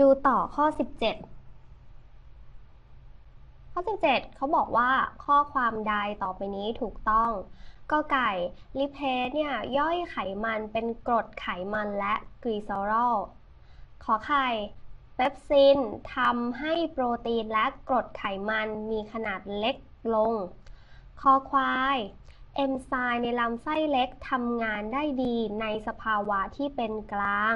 ดูต่อข้อ 17 ข้อ 17 เขาบอกว่าข้อความใดต่อไปนี้ถูกต้องก็ไก่ลิเพสเนี่ยย่อยไขมันเป็นกรดไขมันและกรีซอรอลขอไข่เปปซินทำให้โปรตีนและกรดไขมันมีขนาดเล็กลง คอควายเอนไซม์ในลำไส้เล็กทำงานได้ดีในสภาวะที่เป็นกลาง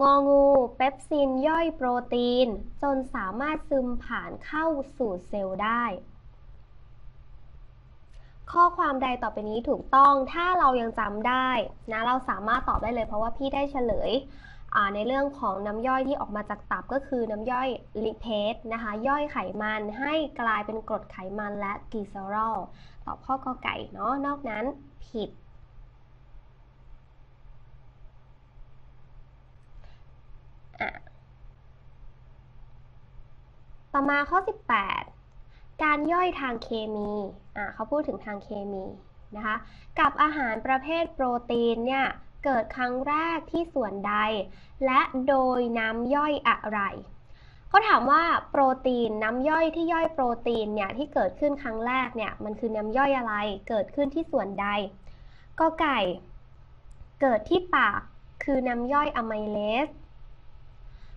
งองูเปปซินย่อยโปรตีน จนสามารถซึมผ่านเข้าสู่เซลล์ได้ ข้อความใดต่อไปนี้ถูกต้องถ้าเรายังจำได้นะเราสามารถตอบได้เลยเพราะว่าพี่ได้เฉลยในเรื่องของน้ำย่อยที่ออกมาจากตับก็คือน้ำย่อยลิเพสนะคะย่อยไขมันให้กลายเป็นกรดไขมันและกีซอรอลตอบข้อกอไก่เนาะนอกนั้นผิด ต่อมาข้อ 18 การย่อยทางเคมีอะเขาพูดถึงทางเคมีนะคะกับอาหารประเภทโปรตีนเนี่ยเกิดครั้งแรกที่ส่วนใด และโดยน้ำย่อยอะไรเขาถามว่าโปรตีนน้ำย่อยที่ย่อยโปรตีนเนี่ยที่เกิดขึ้นครั้งแรกเนี่ยมันคือน้ำย่อยอะไรเกิดขึ้นที่ส่วนใดก็ไก่ เกิดที่ปากคือน้ำย่อยอะไมเลส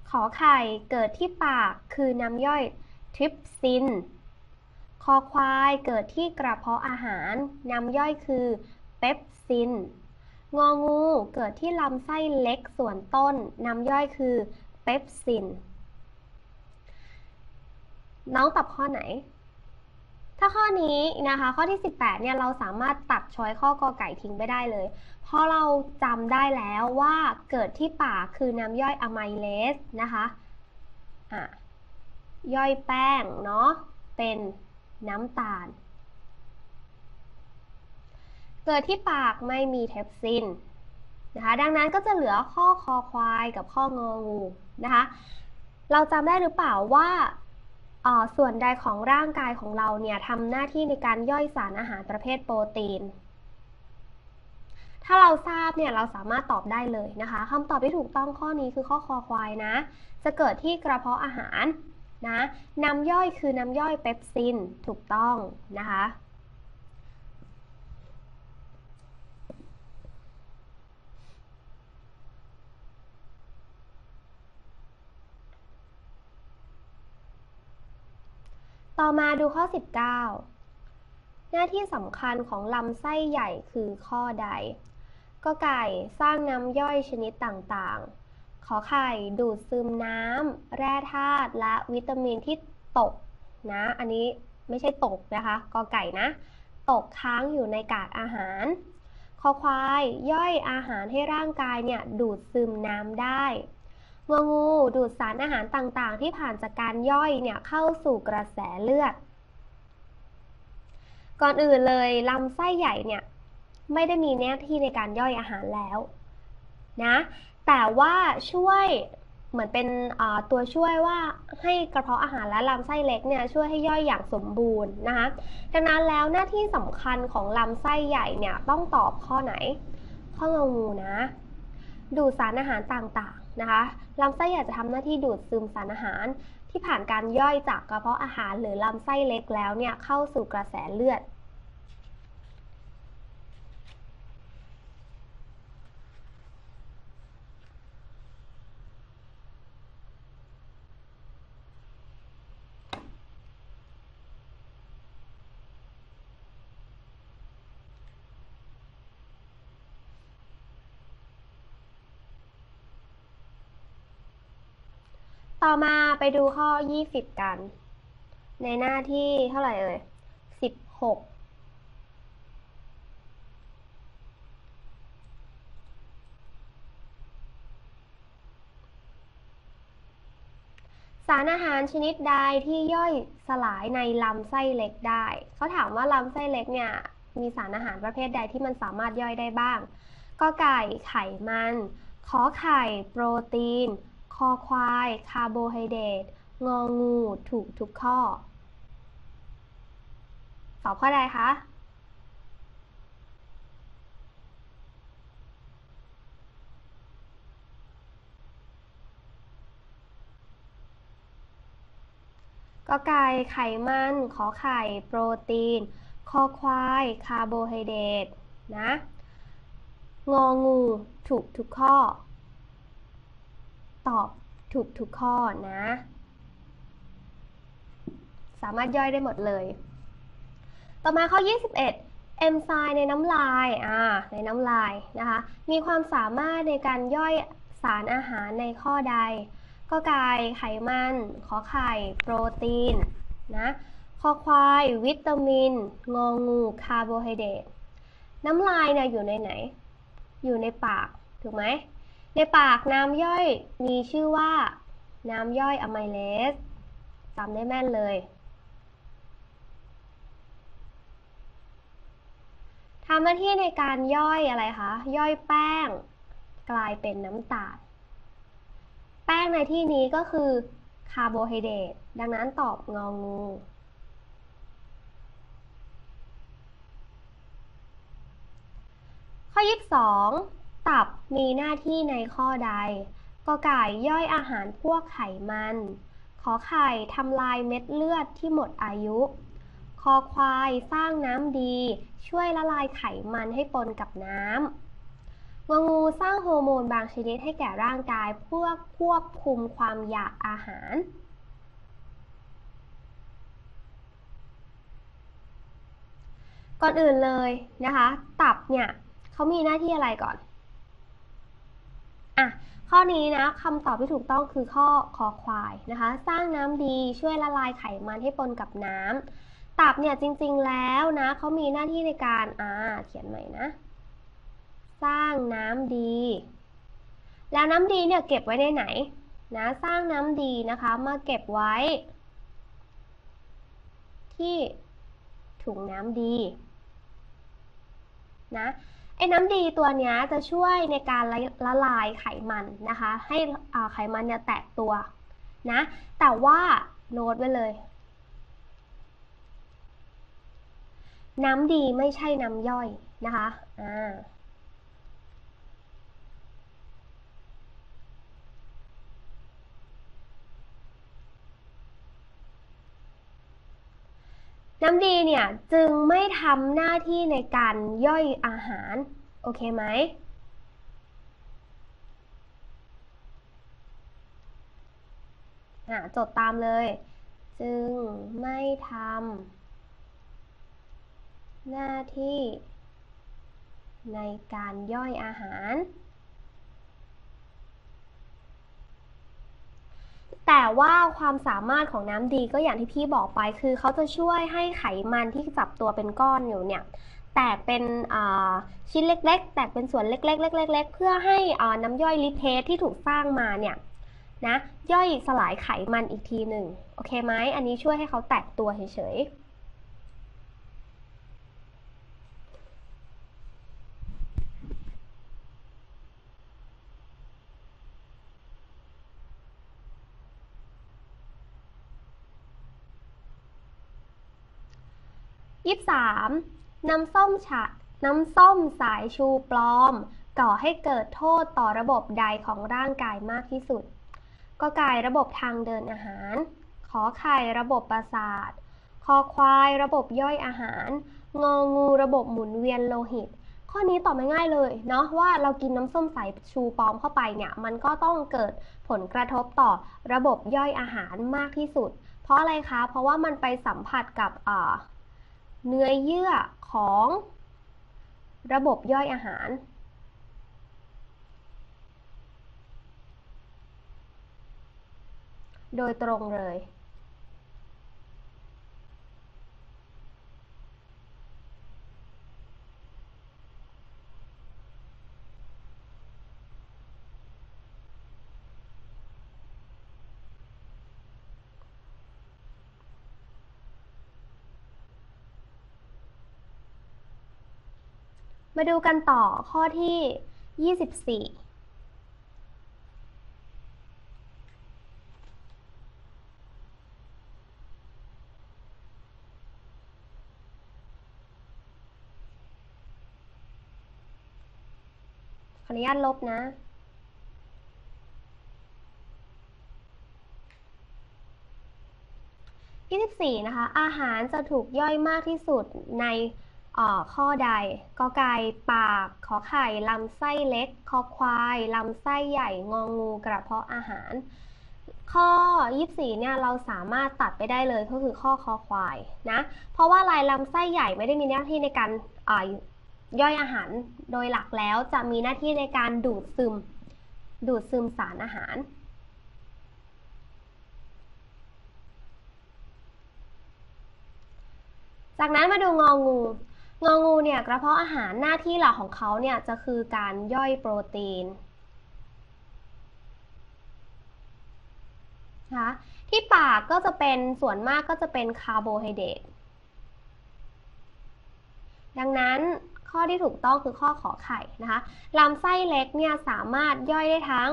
ขอไข่เกิดที่ปากคือน้ำย่อยทริปซิน คอควายเกิดที่กระเพาะอาหาร น้ำย่อยคือเปปซิน งองูเกิดที่ลำไส้เล็กส่วนต้น น้ำย่อยคือเปปซิน น้องตอบข้อไหน ถ้าข้อนี้นะคะ ข้อที่ 18เนี่ยเราสามารถตัดช้อยข้อกอไก่ทิ้งไปได้เลย เพราะเราจำได้แล้วว่าเกิดที่ปากคือน้ำย่อยอะไมเลสนะคะอะย่อยแป้งเนาะเป็นน้ำตาล เกิดที่ปากไม่มีเทปซินนะคะดังนั้นก็จะเหลือข้อคอควายกับข้ององูนะคะ เราจำได้หรือเปล่าว่า ส่วนใดของร่างกายของเราเนี่ยทำหน้าที่ในการย่อยสารอาหารประเภทโปรตีน ถ้าเราทราบเนี่ยเราสามารถตอบได้เลยนะคะคำตอบที่ถูกต้องข้อนี้คือข้อคอควายนะ จะเกิดที่กระเพาะอาหารนะน้ำย่อยคือน้ำย่อยเปปซินถูกต้องนะคะ ต่อมาดูข้อ 19 หน้าที่สำคัญของลำไส้ใหญ่คือข้อใดก็ไก่สร้างน้ำย่อยชนิดต่างๆ ขอไข่ ดูดซึมน้ำแร่ธาตุและวิตามินที่ตกนะ อันนี้ไม่ใช่ตกนะคะกอไก่นะ ตกค้างอยู่ในกากอาหาร คอควายย่อยอาหารให้ร่างกายเนี่ยดูดซึมน้ำได้ งองูดูดสารอาหารต่างๆ ที่ผ่านจากการย่อยเนี่ยเข้าสู่กระแสเลือด ก่อนอื่นเลยลำไส้ใหญ่เนี่ยไม่ได้มีหน้าที่ในการย่อยอาหารแล้วนะแต่ว่าช่วยเหมือนเป็นตัวช่วยว่าให้กระเพาะอาหารและลำไส้เล็กเนี่ยช่วยให้ย่อยอย่างสมบูรณ์นะคะดังนั้นแล้วหน้าที่สำคัญของลำไส้ใหญ่เนี่ยต้องตอบข้อไหน ข้ององูนะ ดูดสารอาหารต่างๆ นะคะลำไส้ใหญ่จะทำหน้าที่ดูดซึมสารอาหาร ที่ผ่านการย่อยจากกระเพาะอาหาร หรือลำไส้เล็กแล้วเนี่ยเข้าสู่กระแสเลือด ต่อมาไปดูข้อ 20 กัน ในหน้าที่เท่าไหร่เอ่ย 16 สารอาหารชนิดใดที่ย่อยสลายในลำไส้เล็กได้ เขาถามว่าลำไส้เล็กเนี่ยมีสารอาหารประเภทใดที่มันสามารถย่อยได้บ้าง ก็ไก่ไขมัน ขอไข่ โปรตีน คอควาย คาร์โบไฮเดรตงองู ถูกทุกข้อ ตอบข้อใดคะ ก็ไก่ไขมัน ขอไข่โปรตีน คอควาย คาร์โบไฮเดรตนะ งองู ถูกทุกข้อ ตอบถูกทุกข้อนะ สามารถย่อยได้หมดเลย ต่อมาข้อ 21 เอนไซม์ในน้ำลายอ่าในน้ำลายนะคะ มีความสามารถในการย่อยสารอาหารในข้อใด ก็ไก่ไขมัน ขอไข่ โปรตีนนะคอควาย วิตามิน งองูคาร์โบไฮเดรตน้ำลายเนี่ยอยู่ในไหน อยู่ในปาก ถูกไหม ในปากน้ำย่อยมีชื่อว่า น้ำย่อยอะไมเลสจำได้แม่นเลย ทำหน้าที่ในการย่อยอะไรคะ ย่อยแป้ง กลายเป็นน้ำตาล แป้งในที่นี้ก็คือคาร์โบไฮเดรตดังนั้นตอบงองูข้อ 22 ตับมีหน้าที่ในข้อใดกไก่ย่อยอาหารพวกไขมัน ขอไข่ทำลายเม็ดเลือดที่หมดอายุ คอควายสร้างน้ำดี ช่วยละลายไขมันให้ปนกับน้ำงองูสร้างฮอร์โมนบางชนิดให้แก่ร่างกายเพื่อควบคุมความอยากอาหารก่อนอื่นเลยนะคะ ตับเนี่ยเขามีหน้าที่อะไรก่อน อะข้อนี้นะคำตอบที่ถูกต้องคือข้อคอควายนะคะ สร้างน้ำดีช่วยละลายไขมันให้ปนกับน้ำตับเนี่ยจริงๆแล้วนะเขามีหน้าที่ในการอ่าเขียนใหม่นะ สร้างน้ำดี แล้วน้ำดีเนี่ยเก็บไว้ในไหนนะสร้างน้ำดีนะคะมาเก็บไว้ ที่ถุงน้ำดีนะ ไอ้น้ำดีตัวนี้จะช่วยในการละละลายไขมันนะคะ ให้ไขมันเนี่ยแตกตัวนะ แต่ว่าโน้ตไว้เลย น้ำดีไม่ใช่น้ำย่อยนะคะอ่า น้ำดีเนี่ยจึงไม่ทำหน้าที่ในการย่อยอาหาร โอเคไหมจดตามเลย จึงไม่ทำหน้าที่ในการย่อยอาหาร แต่ว่าความสามารถของน้ำดีก็อย่างที่พี่บอกไปคือเขาจะช่วยให้ไขมันที่จับตัวเป็นก้อนอยู่เนี่ยแตกเป็นชิ้นเล็ก ๆ แตกเป็นส่วนเล็กๆเล็กๆเพื่อให้น้ำย่อยลิเพสที่ถูกสร้างมาเนี่ยนะย่อยสลายไขมันอีกทีหนึ่งโอเคไหมอันนี้ช่วยให้เขาแตกตัวเฉยๆ 23 น้ำส้มฉะน้ำส้มสายชูปลอม ก่อให้เกิดโทษต่อระบบใดของร่างกายมากที่สุด ก็กายระบบทางเดินอาหาร ขอไข่ระบบประสาท คอควายระบบย่อยอาหาร งองูระบบหมุนเวียนโลหิต ข้อนี้ตอบง่ายๆเลยเนาะว่าเรากินน้ำส้มสายชูปลอมเข้าไปเนี่ยมันก็ต้องเกิดผลกระทบต่อระบบย่อยอาหารมากที่สุด เพราะอะไรคะ เพราะว่ามันไปสัมผัสกับ เนื้อเยื่อของระบบย่อยอาหาร โดยตรงเลย มาดูกันต่อข้อที่ 24ขออนุญาตลบนะ 24 นะคะ อาหารจะถูกย่อยมากที่สุดใน ข้อใดกอไก่ปากขอไข่ลำไส้เล็กคอควายลำไส้ใหญ่งองูกระเพาะอาหาร ข้อ 24 เนี่ยเราสามารถตัดไปได้เลยก็คือข้อคอควายนะเพราะว่าลายลำไส้ใหญ่ไม่ได้มีหน้าที่ในการย่อยอาหารโดยหลักแล้วจะมีหน้าที่ในการดูดซึม ดูดซึมสารอาหารจากนั้นมาดูงองู งองูเนี่ยกระเพาะอาหารหน้าที่หลักของเขาเนี่ยจะคือการย่อยโปรตีนนะคะที่ปากก็จะเป็นส่วนมากก็จะเป็นคาร์โบไฮเดรตดังนั้นข้อที่ถูกต้องคือข้อขอไข่นะคะลำไส้เล็กเนี่ยสามารถย่อยได้ทั้ง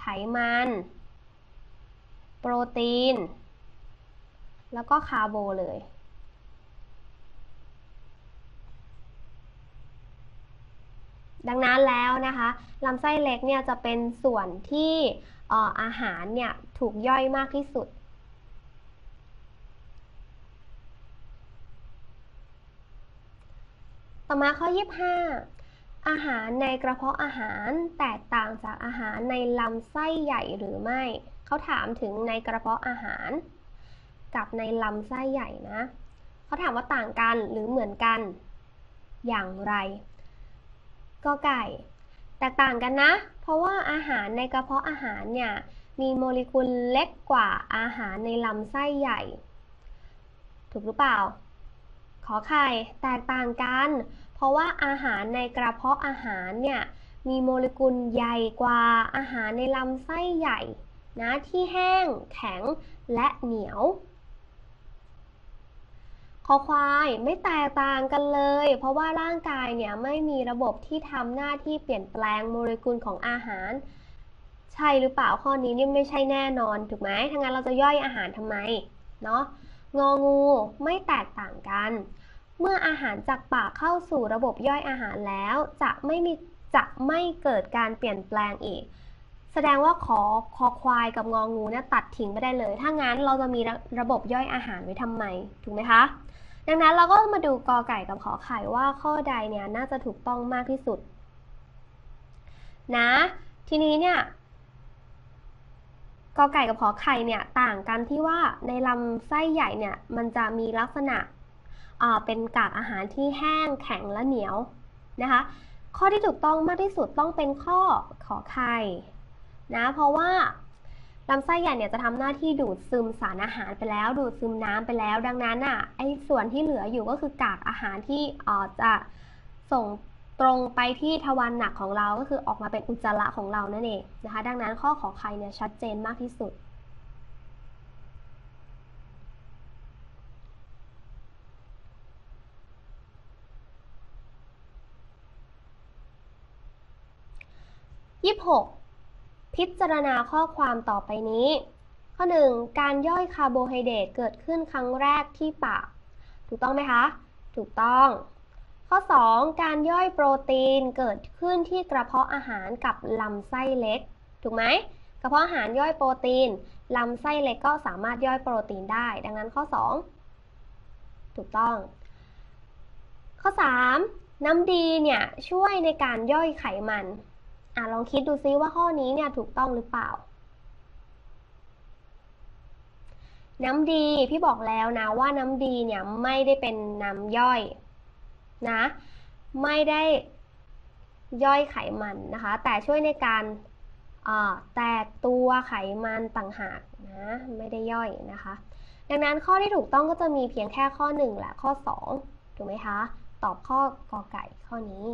ไขมัน โปรตีน แล้วก็คาร์โบเลย ดังนั้นแล้วนะคะลำไส้เล็กเนี่ยจะเป็นส่วนที่อาหารเนี่ยถูกย่อยมากที่สุด ต่อมาข้อ 25 อาหารในกระเพาะอาหารแตกต่างจากอาหารในลำไส้ใหญ่หรือไม่ เขาถามถึงในกระเพาะอาหาร กับในลำไส้ใหญ่นะ เขาถามว่าต่างกันหรือเหมือนกันอย่างไร ก็ไก่ แตกต่างกันนะ เพราะว่าอาหารในกระเพาะอาหารเนี่ยมีโมเลกุลเล็กกว่าอาหารในลำไส้ใหญ่ ถูกหรือเปล่า ขอไข่แตกต่างกัน เพราะว่าอาหารในกระเพาะอาหารเนี่ยมีโมเลกุลใหญ่กว่าอาหารในลำไส้ใหญ่นะที่แห้ง แข็งและเหนียว คอควายไม่แตกต่างกันเลย เพราะว่าร่างกายเนี่ยไม่มีระบบที่ทำหน้าที่เปลี่ยนแปลงโมเลกุลของอาหาร ใช่หรือเปล่าข้อนี้นี่ไม่ใช่แน่นอนถูกไหมถ้างั้นเราจะย่อยอาหารทำไมเนาะงองูไม่แตกต่างกัน เมื่ออาหารจากปากเข้าสู่ระบบย่อยอาหารแล้ว จะไม่มีจะไม่เกิดการเปลี่ยนแปลงอีก แสดงว่าขอคอควายกับงองูเนี่ยตัดทิ้งไม่ได้เลย ถ้างั้นเราจะมีระระบบย่อยอาหารไว้ทำไมถูกไหมคะ ดังนั้นเราก็มาดูกอไก่กับขอไข่ว่าข้อใดเนี่ยน่าจะถูกต้องมากที่สุด นะ ทีนี้เนี่ยกอไก่กับขอไข่เนี่ยต่างกันที่ว่าในลำไส้ใหญ่เนี่ยมันจะมีลักษณะเป็นกากอาหารที่แห้งแข็งและเหนียวนะคะ ข้อที่ถูกต้องมากที่สุดต้องเป็นข้อขอไข่นะเพราะว่า ลำไส้ใหญ่เนี่ยจะทำหน้าที่ดูดซึมสารอาหารไปแล้ว ดูดซึมน้ำไปแล้ว ดังนั้นอะไอ้ส่วนที่เหลืออยู่ก็คือกากอาหารที่จะส่งตรงไปที่ทวารหนักของเราก็คือออกมาเป็นอุจจาระของเรานั่นเองนะคะ ดังนั้นข้อขอใครเนี่ยชัดเจนมากที่สุดยี่หก พิจารณาข้อความต่อไปนี้ ข้อ 1. การย่อยคาร์โบไฮเดรตเกิดขึ้นครั้งแรกที่ปาก ถูกต้องไหมคะ ถูกต้อง ข้อ 2 การย่อยโปรตีนเกิดขึ้นที่กระเพาะอาหารกับลำไส้เล็ก ถูกไหมกระเพาะอาหารย่อยโปรตีนลำไส้เล็กก็สามารถย่อยโปรตีนได้ ดังนั้นข้อ 2 ถูกต้อง ข้อ 3 น้ำดีเนี่ยช่วยในการย่อยไขมัน อลองคิดดูซิว่าข้อนี้เนี่ยถูกต้องหรือเปล่า น้ำดีพี่บอกแล้วนะว่าน้ำดีเนี่ยไม่ได้เป็นน้ำย่อยนะ ไม่ได้ย่อยไขมันนะคะ แต่ช่วยในการแตกตัวไขมันต่างหากนะไม่ได้ย่อยนะคะ ดังนั้นข้อที่ถูกต้องก็จะมีเพียงแค่ข้อ 1 และข้อ 2 ถูกไหมคะ ตอบข้อกอไก่ข้อนี้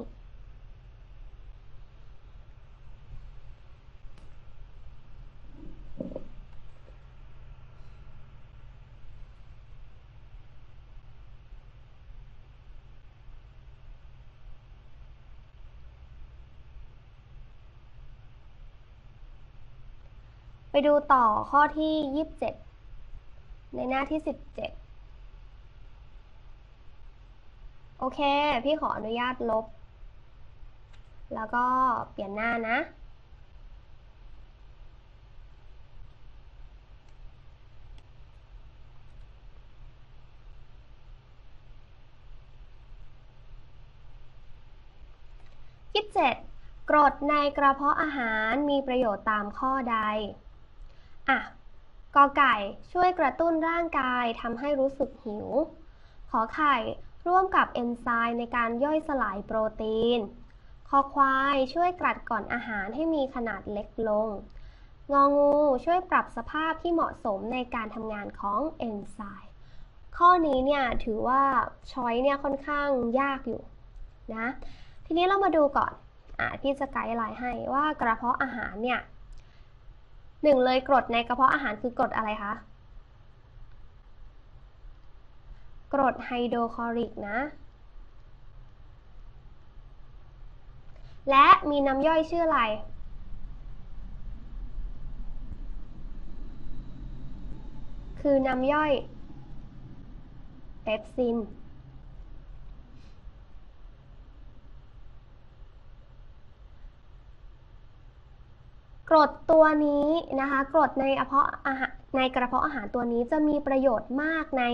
ไปดูต่อข้อที่ 27 ในหน้าที่ 17 โอเค พี่ขออนุญาตลบ แล้วก็เปลี่ยนหน้านะยี่สิบเจ็ดกรดในกระเพาะอาหารมีประโยชน์ตามข้อใด อะกอไก่ช่วยกระตุ้นร่างกายทำให้รู้สึกหิว ขอไข่ร่วมกับเอนไซม์ในการย่อยสลายโปรตีน คอควายช่วยกรัดก่อนอาหารให้มีขนาดเล็กลง งองูช่วยปรับสภาพที่เหมาะสมในการทำงานของเอนไซม์ ข้อนี้เนี่ยถือว่าchoice เนี่ยค่อนข้างยากอยู่นะ ทีนี้เรามาดูก่อนอ่าพี่จะ guideline ให้ว่ากระเพาะอาหารเนี่ย หนึ่งเลยกรดในกระเพาะอาหารคือกรดอะไรคะ กรดไฮโดรคลอริกนะ และมีน้ำย่อยชื่ออะไร คือน้ำย่อยเปปซิน กรดตัวนี้นะคะกรดในกระเพาะอาหารในกระเพาะอาหารตัวนี้จะมีประโยชน์มากใน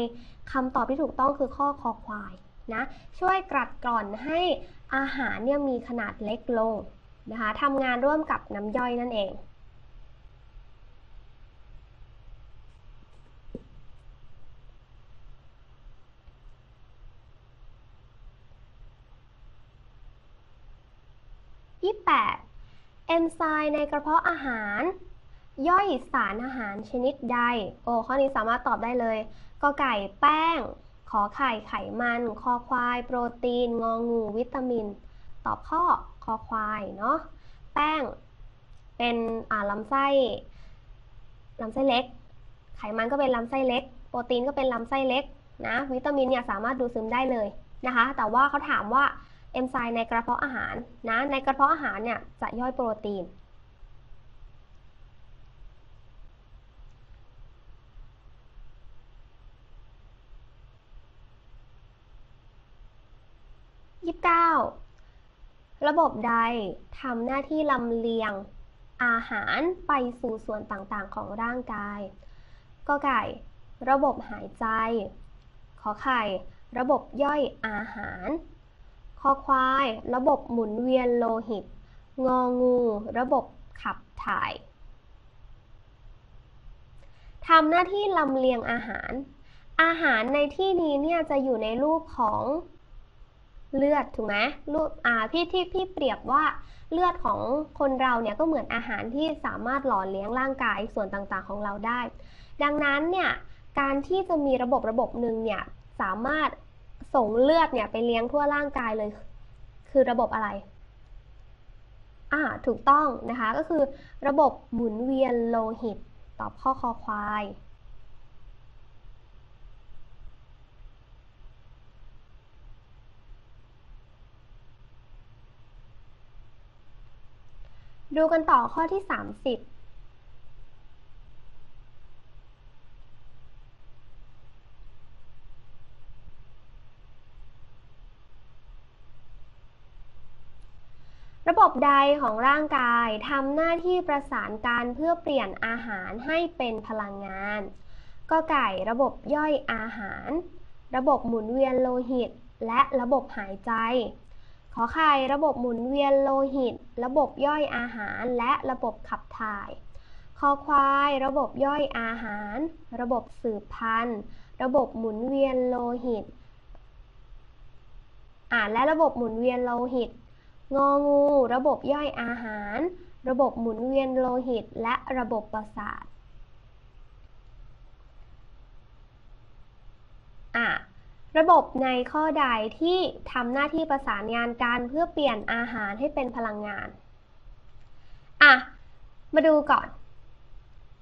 คำตอบที่ถูกต้องคือข้อคอควายนะช่วยกรัดกร่อนให้อาหารเนี่ยมีขนาดเล็กลงนะคะทำงานร่วมกับน้ำย่อยนั่นเอง28 เอนไซม์ในกระเพาะอาหาร ย่อยสารอาหารชนิดใด โอ้ข้อนี้สามารถตอบได้เลยกอไก่แป้ง ขอไข่ไขมัน คอควาย โปรตีน งองูวิตามิน ตอบข้อคอควายเนาะแป้งเป็นลำไส้ลำไส้เล็ก ไขมันก็เป็นลำไส้เล็ก โปรตีนก็เป็นลำไส้เล็กนะวิตามินเนี่ยสามารถดูดซึมได้เลยนะคะ แต่ว่าเขาถามว่า เอนไซม์ในกระเพาะอาหารนะในกระเพาะอาหารเนี่ยจะย่อยโปรตีน 29 ระบบใดทำหน้าที่ลำเลียงอาหารไปสู่ส่วนต่างๆของร่างกาย ก็ไก่ ระบบหายใจ ขอไข่ ระบบย่อยอาหาร คอควาย ระบบหมุนเวียนโลหิต งองู ระบบขับถ่ายทำหน้าที่ลำเลียงอาหาร อาหารในที่นี้เนี่ยจะอยู่ในรูปของเลือดถูกไหมรูปอ่าพี่ที่พี่เปรียบว่าเลือดของคนเราเนี่ยก็เหมือนอาหารที่สามารถหล่อเลี้ยงร่างกายส่วนต่างๆของเราได้ ดังนั้นเนี่ยการที่จะมีระบบระบบหนึ่งเนี่ยสามารถ ส่งเลือดเนี่ยไปเลี้ยงทั่วร่างกายเลย คือระบบอะไรอ่าถูกต้องนะคะ ก็คือระบบหมุนเวียนโลหิต ตอบข้อคอควายดูกันต่อข้อที่ 30 ระบบใดของร่างกายทำหน้าที่ประสานการเพื่อเปลี่ยนอาหารให้เป็นพลังงาน ก็ไก่ระบบย่อยอาหาร ระบบหมุนเวียนโลหิต และระบบหายใจ ขอไข่ระบบหมุนเวียนโลหิต ระบบย่อยอาหารและระบบขับถ่าย คอควาย ระบบย่อยอาหาร ระบบสืบพันธุ์ ระบบหมุนเวียนโลหิตอ่าและระบบหมุนเวียนโลหิต งองู ระบบย่อยอาหาร ระบบหมุนเวียนโลหิต และระบบประสาทอะระบบในข้อใดที่ทำหน้าที่ประสานงานกันเพื่อเปลี่ยนอาหารให้เป็นพลังงาน อะ มาดูก่อน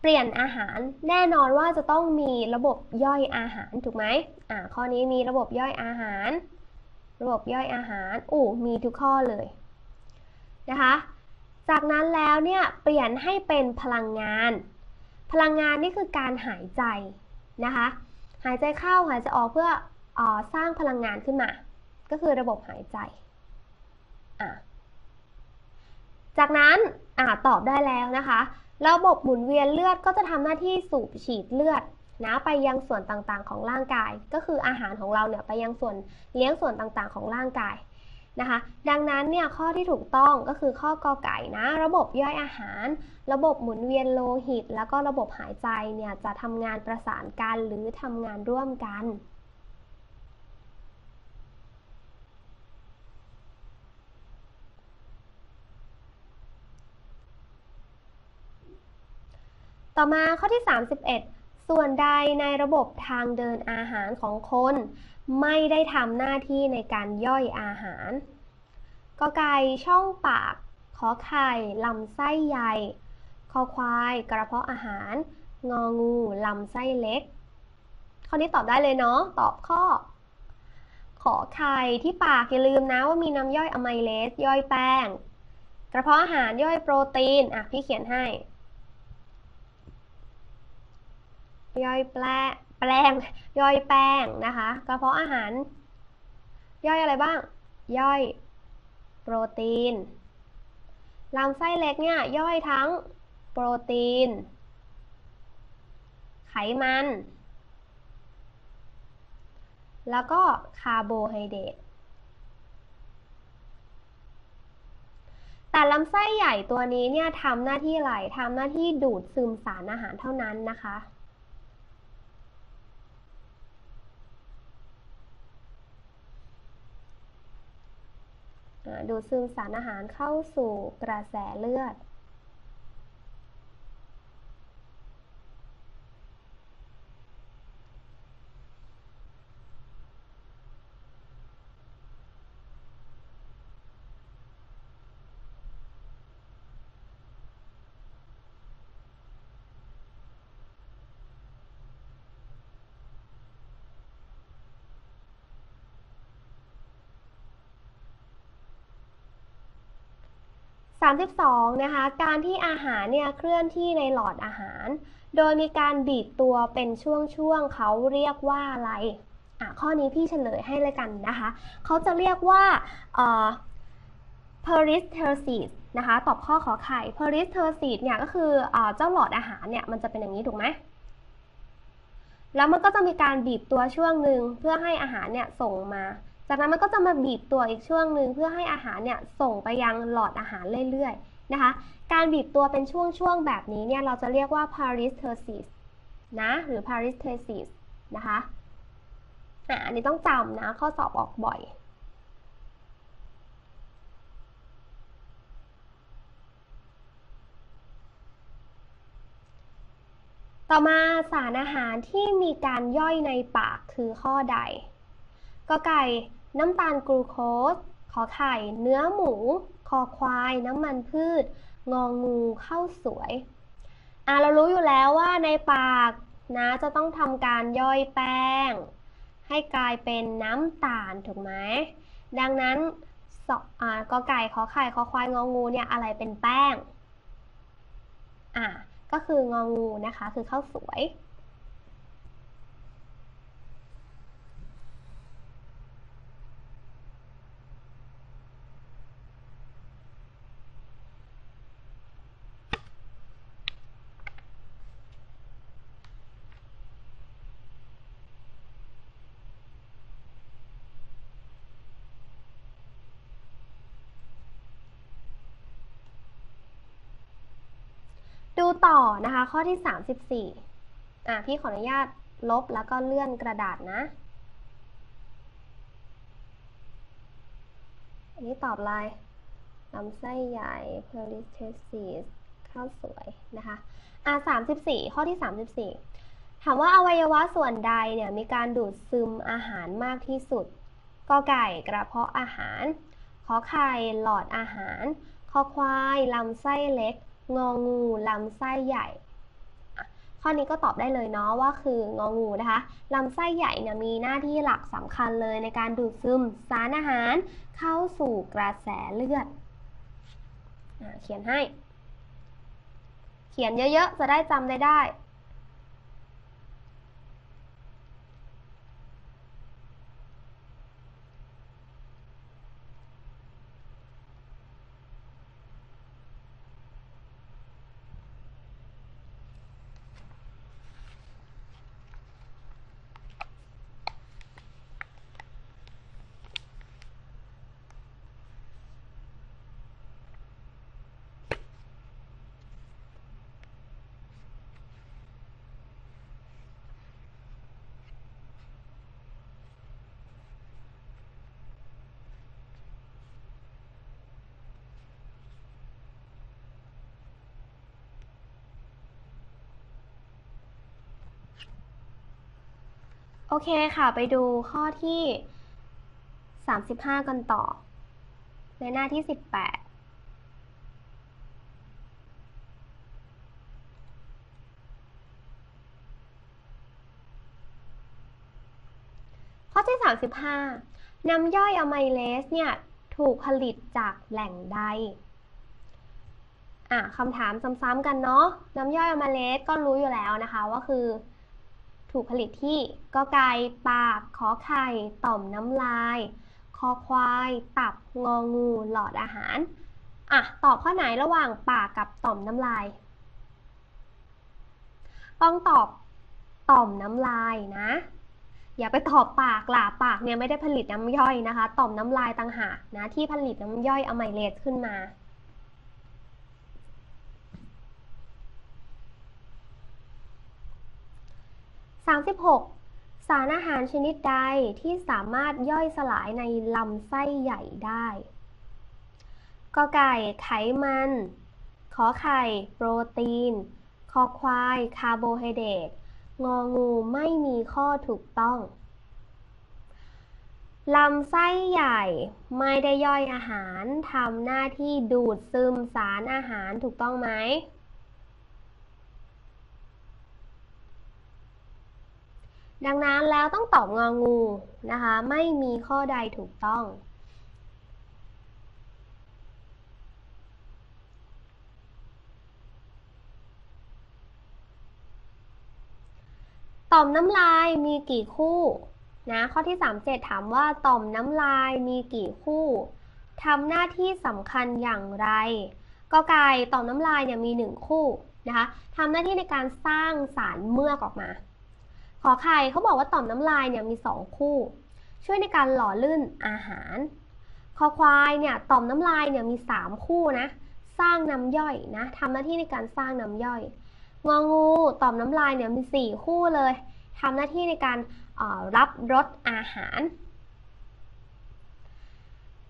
เปลี่ยนอาหารแน่นอนว่าจะต้องมีระบบย่อยอาหารถูกไหมอะข้อนี้มีระบบย่อยอาหาร ระบบย่อยอาหารอู้มีทุกข้อเลย นะคะ จากนั้นแล้วเนี่ยเปลี่ยนให้เป็นพลังงาน พลังงานนี่คือการหายใจนะคะ หายใจเข้าหายใจออกเพื่ออสร้างพลังงานขึ้นมา ก็คือระบบหายใจจากนั้นตอบได้แล้วนะคะ ระบบหมุนเวียนเลือดก็จะทำหน้าที่สูบฉีดเลือดนะไปยังส่วนต่างๆของร่างกาย ก็คืออาหารของเราเนี่ยไปยังส่วนเลี้ยงส่วนต่างๆของร่างกาย นะคะ ดังนั้นเนี่ยข้อที่ถูกต้องก็คือข้อกอไก่นะ ระบบย่อยอาหาร ระบบหมุนเวียนโลหิต แล้วก็ระบบหายใจเนี่ยจะทำงานประสานกันหรือทำงานร่วมกันต่อมาข้อที่ 31 ส่วนใดในระบบทางเดินอาหารของคน ไม่ได้ทำหน้าที่ในการย่อยอาหารกอไก่ช่องปาก ขอไข่ลำไส้ใหญ่ คอควาย กระเพาะอาหาร งองูลำไส้เล็ก ข้อนี้ตอบได้เลยเนาะ ตอบข้อ ขอไข่ที่ปากอย่าลืมนะว่ามีน้ำย่อยอะไมเลสย่อยแป้ง กระเพาะอาหารย่อยโปรตีน อะ พี่เขียนให้ ย่อยแปล แปลงย่อยแป้งนะคะกระเพาะอาหาร ย่อยอะไรบ้าง ย่อยโปรตีนลำไส้เล็กเนี่ยย่อยทั้งโปรตีน ไขมัน แล้วก็คาร์โบไฮเดรตแต่ลำไส้ใหญ่ตัวนี้เนี่ยทำหน้าที่อะไรทำหน้าที่ดูดซึมสารอาหารเท่านั้นนะคะ ดูดซึมสารอาหารเข้าสู่กระแสเลือด 32นะคะการที่อาหารเนี่ยเคลื่อนที่ในหลอดอาหาร โดยมีการบีบตัวเป็นช่วงๆเขาเรียกว่าอะไรอะข้อนี้พี่เฉลยให้เลยกันนะคะเขาจะเรียกว่าเอ่อ peristalsis นะคะตอบข้อขอไข่ peristalsis เนี่ยก็คืออเจ้าหลอดอาหารเนี่ยมันจะเป็นอย่างนี้ถูกไหมแล้วมันก็จะมีการบีบตัวช่วงหนึ่งเพื่อให้อาหารเนี่ยส่งมา จากนั้นมันก็จะมาบีบตัวอีกช่วงหนึ่งเพื่อให้อาหารเนี่ยส่งไปยังหลอดอาหารเรื่อยๆนะคะ การบีบตัวเป็นช่วงๆแบบนี้เนี่ยเราจะเรียกว่า peristalsis นะหรือ peristalsis นะคะอันนี้ต้องจำนะข้อสอบออกบ่อยต่อมาสารอาหารที่มีการย่อยในปากคือข้อใด ก็ไก่ น้ำตาลกลูโคส ขอไข่ เนื้อหมู คอควาย น้ำมันพืช งองูข้าวสวย อะเรารู้อยู่แล้วว่าในปากนะจะต้องทำการย่อยแป้ง ให้กลายเป็นน้ำตาลถูกไหม ดังนั้นกอไก่ขอไข่ขอควายงองูเนี่ยอะไรเป็นแป้ง อะก็คืององูนะคะคือข้าวสวยดูต่อ นะคะ ข้อที่ 34อะพี่ขออนุญาตลบแล้วก็เลื่อนกระดาษนะอันนี้ตอบลายลำไส้ใหญ่ peristalsis ข้าวสวยนะคะอะ34 ข้อที่ 34 ถามว่าอวัยวะส่วนใดเนี่ยมีการดูดซึมอาหารมากที่สุดกอไก่กระเพาะอาหาร ขอไข่หลอดอาหาร คอควายลำไส้เล็ก งองูลำไส้ใหญ่ ข้อนี้ก็ตอบได้เลยเนาะว่าคืององูนะคะลำไส้ใหญ่เนี่ยมีหน้าที่หลักสำคัญเลยในการดูดซึมสารอาหารเข้าสู่กระแสเลือดอเขียนให้ เขียนเยอะๆ จะได้จำได้ได้ เคค่ะ ไปดูข้อที่ 35 กันต่อ ในหน้าที่ 18ข้อที่ 35 น้ำย่อยอะไมเลสเนี่ยถูกผลิตจากแหล่งใด อะคำถามซ้ำๆกันเนาะ น้ำย่อยอะไมเลสก็รู้อยู่แล้วนะคะว่าคือ ถูกผลิตที่กอไก่ปากขอไข่ ต่อมน้ำลาย คอควาย ตับ งองู หลอดอาหาร อะ ตอบข้อไหนระหว่างปากกับต่อมน้ำลาย ต้องตอบต่อมน้ำลายนะ อย่าไปตอบปากล่ะ ปากเนี่ยไม่ได้ผลิตน้ำย่อยนะคะ ต่อมน้ำลายต่างหากนะที่ผลิตน้ำย่อยอะไมเลสขึ้นมา 36 สารอาหารชนิดใดที่สามารถย่อยสลายในลำไส้ใหญ่ได้กอไก่ไขมัน ขอไข่ โปรตีน คอควาย คาร์โบไฮเดรตงองูไม่มีข้อถูกต้องลำไส้ใหญ่ไม่ได้ย่อยอาหารทำหน้าที่ดูดซึมสารอาหารถูกต้องไหม ดังนั้นแล้วต้องตอบงองูนะคะ ไม่มีข้อใดถูกต้อง ต่อมน้ำลายมีกี่คู่นะข้อที่ 37 ถามว่าต่อมน้ำลายมีกี่คู่ทำหน้าที่สำคัญอย่างไรกอไก่ต่อมน้ำลายเนี่ยมี 1 คู่นะคะทำหน้าที่ในการสร้างสารเมือกออกมา ขอไข่เขาบอกว่าต่อมน้ำลายเนี่ยมี 2 คู่ ช่วยในการหล่อลื่นอาหาร คอควายเนี่ยต่อมน้ำลายเนี่ยมี 3 คู่นะ สร้างน้ำย่อยนะทำหน้าที่ในการสร้างน้ำย่อย งองูต่อมน้ำลายเนี่ยมี 4 คู่เลยทำหน้าที่ในการรับรสอาหาร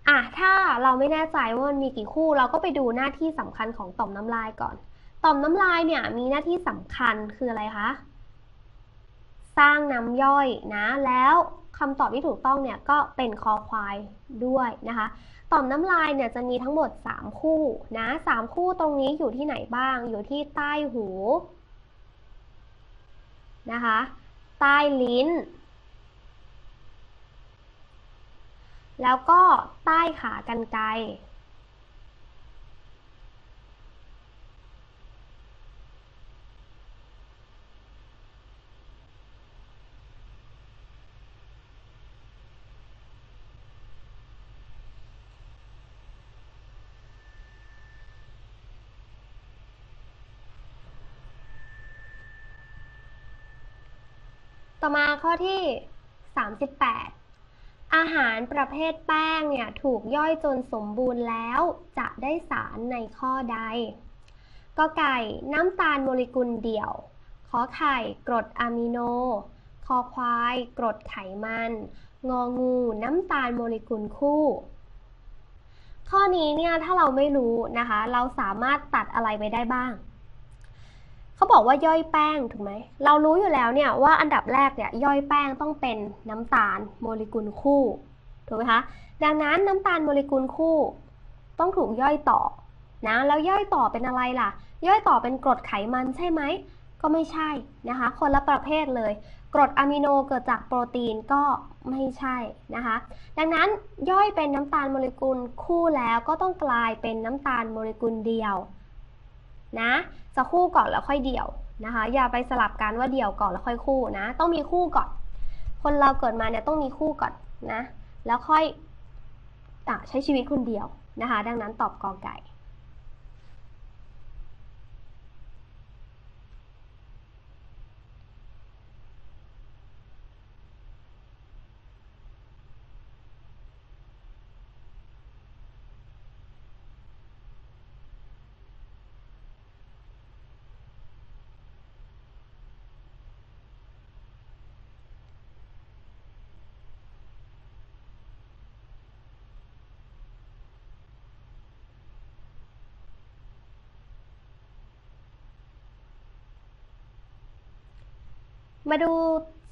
อะถ้าเราไม่แน่ใจว่ามันมีกี่คู่เราก็ไปดูหน้าที่สำคัญของต่อมน้ำลายก่อน ต่อมน้ำลายเนี่ยมีหน้าที่สำคัญคืออะไรคะ สร้างน้ำย่อยนะ แล้วคำตอบที่ถูกต้องเนี่ยก็เป็นคอควายด้วยนะคะ ต่อมน้ำลายเนี่ยจะมีทั้งหมด 3 คู่นะ3คู่ตรงนี้อยู่ที่ไหนบ้าง อยู่ที่ใต้หูนะคะ ใต้ลิ้น แล้วก็ใต้ขากรรไกร อมาข้อที่ 38 อาหารประเภทแป้งเนี่ยถูกย่อยจนสมบูรณ์แล้วจะได้สารในข้อใดก็ไก่น้ำตาลโมเลกุลเดี่ยว ขอไข่กรดอะมิโน คอควาย กรดไขมัน งองู น้ำตาลโมเลกุลคู่ ข้อนี้เนี่ยถ้าเราไม่รู้นะคะ เราสามารถตัดอะไรไปได้บ้าง เขาบอกว่าย่อยแป้งถูกไหม เรารู้อยู่แล้วเนี่ยว่าอันดับแรกเนี่ยย่อยแป้งต้องเป็นน้ำตาลโมเลกุลคู่ถูกไหมคะดังนั้นน้ำตาลโมเลกุลคู่ ต้องถูกย่อยต่อนะแล้วย่อยต่อเป็นอะไรล่ะ ย่อยต่อเป็นกรดไขมันใช่ไหมก็ไม่ใช่นะคะ คนละประเภทเลย กรดอะมิโนเกิดจากโปรตีนก็ไม่ใช่นะคะ ดังนั้นย่อยเป็นน้ำตาลโมเลกุลคู่แล้วก็ต้องกลายเป็นน้ำตาลโมเลกุลเดียว นะจะคู่ก่อนแล้วค่อยเดี่ยวนะคะ อย่าไปสลับกันว่าเดี่ยวก่อนแล้วค่อยคู่นะ ต้องมีคู่ก่อน คนเราเกิดมาเนี่ยต้องมีคู่ก่อนนะ แล้วค่อยอใช้ชีวิตคนเดียวนะคะ ดังนั้นตอบกอไก่ มาดู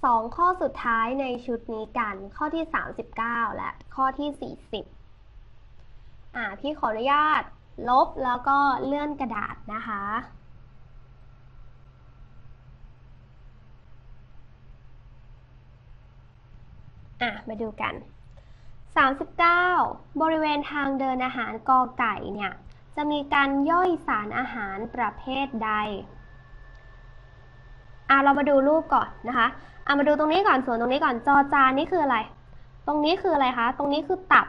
สองข้อสุดท้ายในชุดนี้กัน ข้อที่ 39 และข้อที่ 40 อ่า พี่ขออนุญาต ลบแล้วก็เลื่อนกระดาษนะคะ อะ มาดูกัน 39 บริเวณทางเดินอาหารกอไก่เนี่ย จะมีการย่อยสารอาหารประเภทใด อะเรามาดูรูปก่อนนะคะอะมาดูตรงนี้ก่อนส่วนตรงนี้ก่อนจอจานนี่คืออะไร ตรงนี้คืออะไรคะ ตรงนี้คือตับ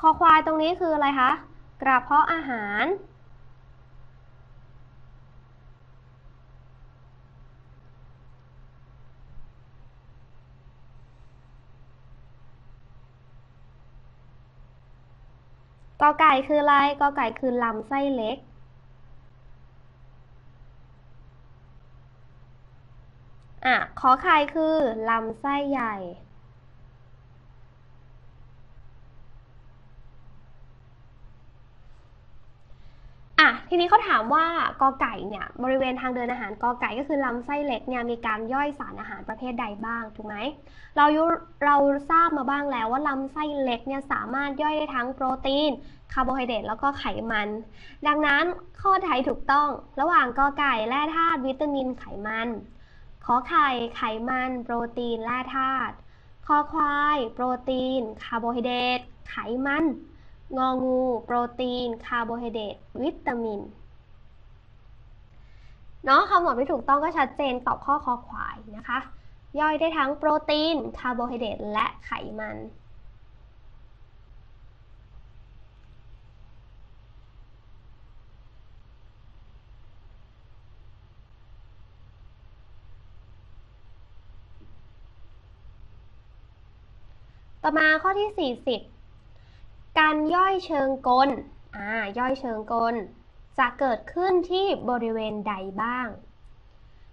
คอควายตรงนี้คืออะไรคะ กระเพาะอาหาร กอไก่คืออะไร กอไก่คือลำไส้เล็ก อะขอไข่คือลำไส้ใหญ่ อะทีนี้เขาถามว่ากอไก่เนี่ยบริเวณทางเดินอาหารกอไก่ก็คือลำไส้เล็กเนี่ยมีการย่อยสารอาหารประเภทใดบ้างถูกไหมเรายุเราทราบมาบ้างแล้วว่าลำไส้เล็กเนี่ยสามารถย่อยได้ทั้งโปรตีนคาร์โบไฮเดรตแล้วก็ไขมัน ดังนั้นข้อใดถูกต้องระหว่างกอไก่แร่ธาตุวิตามินไขมัน ขอไข่ไขมัน โปรตีนแร่ธาตุคอควาย โปรตีน คาร์โบไฮเดรตไขมัน งองู โปรตีน คาร์โบไฮเดรตวิตามินเนาะคำตอบที่ถูกต้องก็ชัดเจนตอบข้อคอควายนะคะ ย่อยได้ทั้งโปรตีน คาร์โบไฮเดรตและไขมัน ต่อมาข้อที่ 40 การย่อยเชิงกล อ่า ย่อยเชิงกล จะเกิดขึ้นที่บริเวณใดบ้าง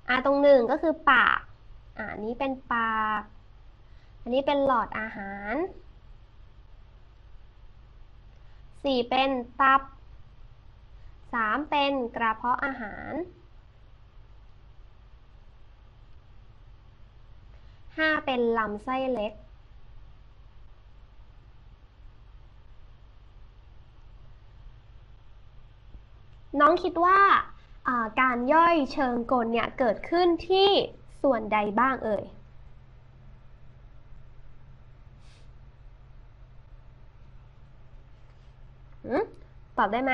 อ่า ตรงหนึ่งก็คือปาก อ่า นี้เป็นปาก อันนี้เป็นหลอดอาหาร 4 เป็นตับ 3 เป็นกระเพาะอาหาร 5 เป็นลำไส้เล็ก น้องคิดว่าการย่อยเชิงกลเนี่ยเกิดขึ้นที่ส่วนใดบ้างเอ่ย ตอบได้ไหม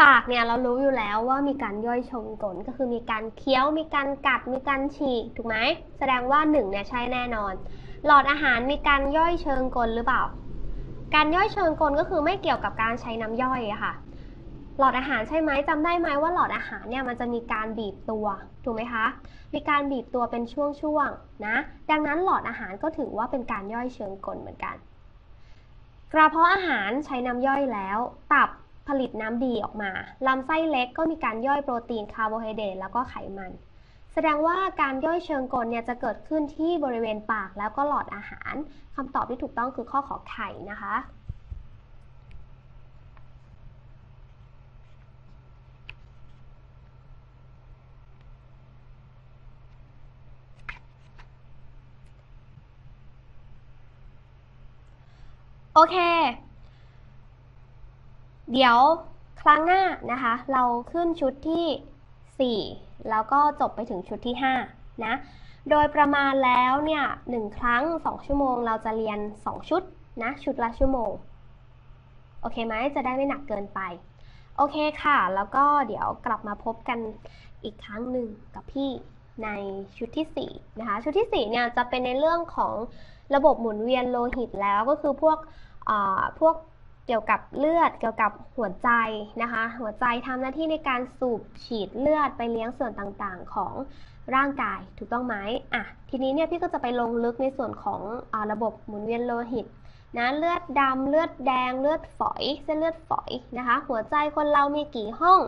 ปากเนี่ยเรารู้อยู่แล้วว่ามีการย่อยชงกลก็คือมีการเคี้ยว มีการกัด มีการฉีกถูกไหมแสดงว่า1เนี่ยใช่แน่นอน หลอดอาหารมีการย่อยเชิงกลหรือเปล่า การย่อยเชิงกลก็คือไม่เกี่ยวกับการใช้น้ำย่อยอะค่ะ หลอดอาหารใช่ไหมจำได้ไหมว่าหลอดอาหารเนี่ยมันจะมีการบีบตัวถูกไหมคะมีการบีบตัวเป็นช่วงๆนะ ดังนั้นหลอดอาหารก็ถือว่าเป็นการย่อยเชิงกลเหมือนกัน กระเพาะอาหารใช้น้ำย่อยแล้วตับ ผลิตน้ำดีออกมาลำไส้เล็กก็มีการย่อยโปรตีนคาร์โบไฮเดรตแล้วก็ไขมัน แสดงว่าการย่อยเชิงกลเนี่ยจะเกิดขึ้นที่บริเวณปากแล้วก็หลอดอาหารคำตอบที่ถูกต้องคือข้อขอไข่นะคะโอเค เดี๋ยวครั้งหน้านะคะ เราขึ้นชุดที่ 4 แล้วก็จบไปถึงชุดที่ 5 นะ โดยประมาณแล้วเนี่ยหนึ่งครั้ง 2 ชั่วโมง เราจะเรียน 2 ชุดนะ ชุดละชั่วโมง โอเคไหมจะได้ไม่หนักเกินไป โอเคค่ะ แล้วก็เดี๋ยวกลับมาพบกันอีกครั้งหนึ่งกับพี่ในชุดที่ 4 นะคะ ชุดที่ 4 เนี่ยจะเป็นในเรื่องของระบบหมุนเวียนโลหิตแล้วก็คือพวกพวก เกี่ยวกับเลือดเกี่ยวกับหัวใจนะคะ หัวใจทำหน้าที่ในการสูบฉีดเลือดไปเลี้ยงส่วนต่างๆของร่างกายถูกต้องไหมอะทีนี้เนี่ยพี่ก็จะไปลงลึกในส่วนของอระบบหมุนเวียนโลหิตนะเลือดดำเลือดแดงเลือดฝอยเส้นเลือดฝอยนะคะ หัวใจคนเรามีกี่ห้อง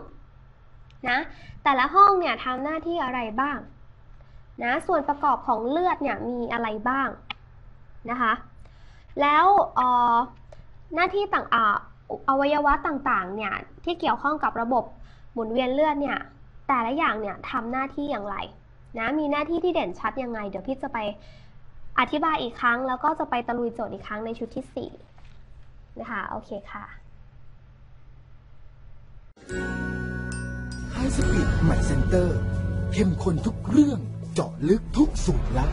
นะแต่ละห้องเนี่ยทำหน้าที่อะไรบ้างนะส่วนประกอบของเลือดเนี่ยมีอะไรบ้างนะคะ แล้วอ่อ หน้าที่ต่างออวัยวะต่างๆเนี่ยที่เกี่ยวข้องกับระบบหมุนเวียนเลือดเนี่ยแต่ละอย่างเนี่ยทำหน้าที่อย่างไรนะมีหน้าที่ที่เด่นชัดยังไง เดี๋ยวพี่จะไปอธิบายอีกครั้ง แล้วก็จะไปตะลุยโจทย์อีกครั้งในชุดที่สี่นะคะโอเคค่ะไฮสปีดใหม่เซ็นเตอร์เข้มข้นทุกเรื่องเจาะลึกทุกสูตรลับ